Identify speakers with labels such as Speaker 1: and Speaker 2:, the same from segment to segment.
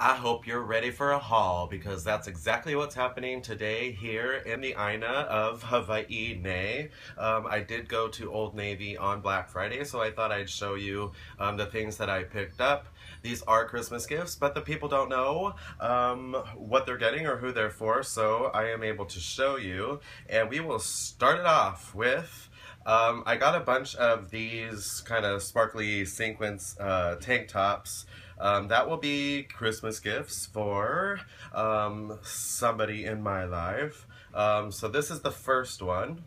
Speaker 1: I hope you're ready for a haul because that's exactly what's happening today here in the Aina of Hawaii Nei. Um, I did go to Old Navy on Black Friday, so I thought I'd show you um, the things that I picked up. These are Christmas gifts, but the people don't know um, what they're getting or who they're for, so I am able to show you. And we will start it off with um, I got a bunch of these kind of sparkly sequence uh, tank tops um, that will be Christmas gifts for um, somebody in my life. Um, so this is the first one.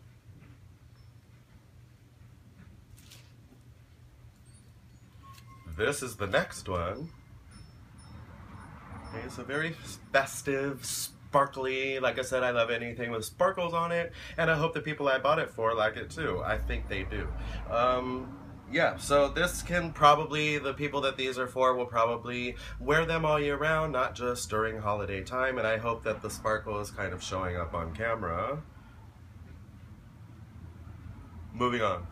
Speaker 1: This is the next one. Okay, so very festive, sparkly. Like I said, I love anything with sparkles on it, and I hope the people I bought it for like it too. I think they do. Um, yeah, so this can probably, the people that these are for will probably wear them all year round, not just during holiday time, and I hope that the sparkle is kind of showing up on camera. Moving on.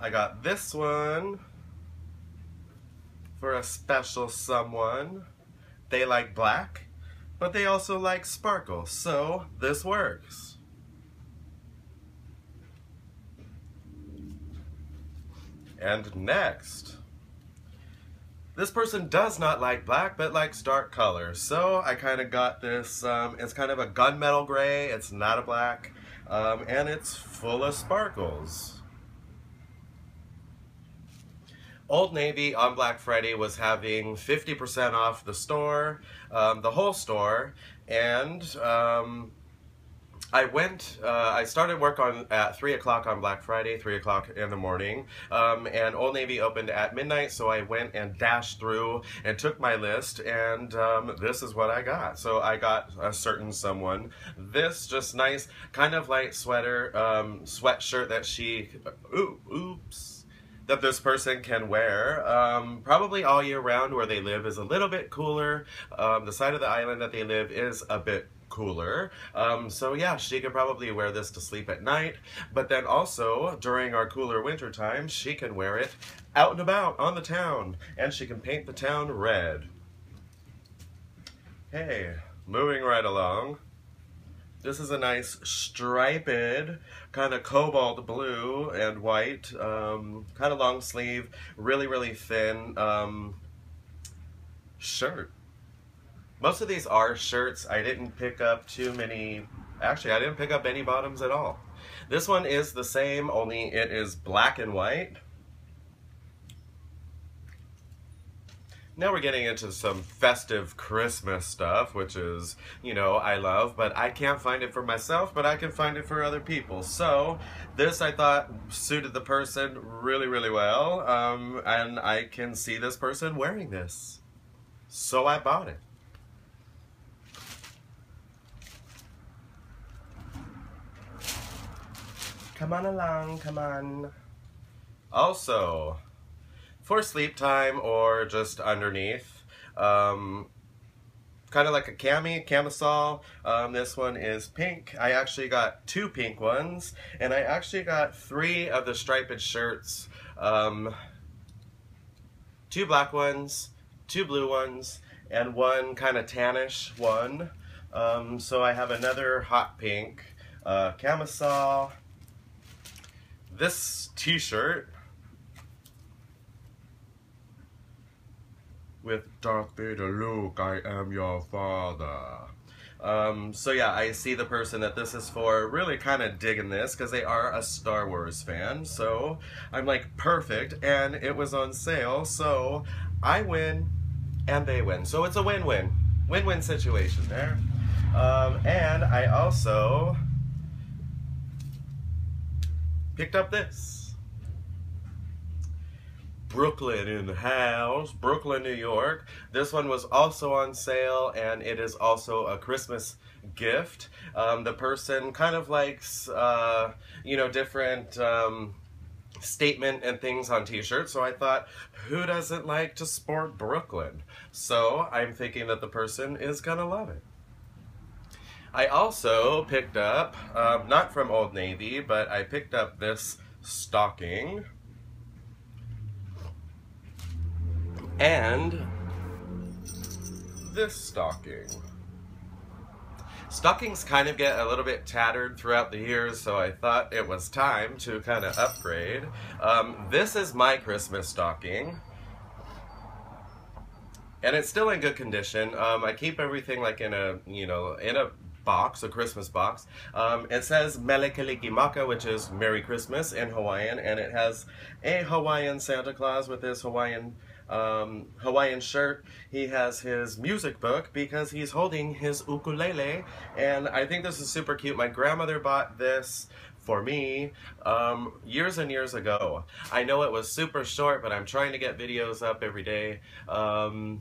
Speaker 1: I got this one for a special someone. They like black, but they also like sparkle, so this works. And next, this person does not like black, but likes dark colors. So I kind of got this, um, it's kind of a gunmetal gray, it's not a black, um, and it's full of sparkles. Old Navy on Black Friday was having 50% off the store, um, the whole store, and um, I went, uh, I started work on at 3 o'clock on Black Friday, 3 o'clock in the morning, um, and Old Navy opened at midnight, so I went and dashed through and took my list, and um, this is what I got. So I got a certain someone. This just nice, kind of light sweater, um, sweatshirt that she, ooh, oops, that this person can wear. Um, probably all year round where they live is a little bit cooler. Um, the side of the island that they live is a bit cooler. Um, so yeah, she could probably wear this to sleep at night, but then also during our cooler winter time, she can wear it out and about on the town, and she can paint the town red. Hey, moving right along. This is a nice striped, kind of cobalt blue and white, um, kind of long sleeve, really, really thin um, shirt. Most of these are shirts. I didn't pick up too many, actually I didn't pick up any bottoms at all. This one is the same, only it is black and white. Now we're getting into some festive Christmas stuff, which is, you know, I love, but I can't find it for myself, but I can find it for other people. So this I thought suited the person really, really well, um, and I can see this person wearing this. So I bought it. Come on along, come on. Also, for sleep time or just underneath, um, kind of like a cami, camisole. Um, this one is pink. I actually got two pink ones, and I actually got three of the striped shirts. Um, two black ones, two blue ones, and one kind of tannish one. Um, so I have another hot pink uh, camisole, this t-shirt with Darth Vader, Luke, I am your father. Um, so yeah, I see the person that this is for really kind of digging this because they are a Star Wars fan. So I'm like, perfect. And it was on sale. So I win and they win. So it's a win-win. Win-win situation there. Um, and I also picked up this. Brooklyn in the house, Brooklyn, New York. This one was also on sale and it is also a Christmas gift. Um, the person kind of likes, uh, you know, different um, statement and things on t-shirts so I thought who doesn't like to sport Brooklyn so I'm thinking that the person is gonna love it I also picked up, um, not from Old Navy, but I picked up this stocking. And this stocking. Stockings kind of get a little bit tattered throughout the years, so I thought it was time to kind of upgrade. Um, this is my Christmas stocking. And it's still in good condition. Um, I keep everything like in a, you know, in a box, a Christmas box. Um, it says Mele Kalikimaka, which is Merry Christmas in Hawaiian, and it has a Hawaiian Santa Claus with his Hawaiian um, Hawaiian shirt. He has his music book because he's holding his ukulele, and I think this is super cute. My grandmother bought this for me um, years and years ago. I know it was super short, but I'm trying to get videos up every day. Um,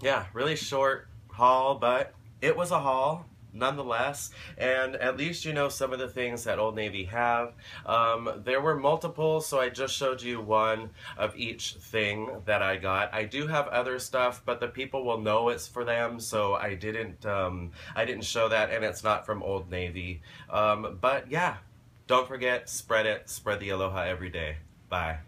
Speaker 1: yeah, really short haul, but it was a haul nonetheless. And at least you know some of the things that Old Navy have. Um, there were multiple, so I just showed you one of each thing that I got. I do have other stuff, but the people will know it's for them, so I didn't, um, I didn't show that, and it's not from Old Navy. Um, but yeah, don't forget, spread it, spread the aloha every day. Bye.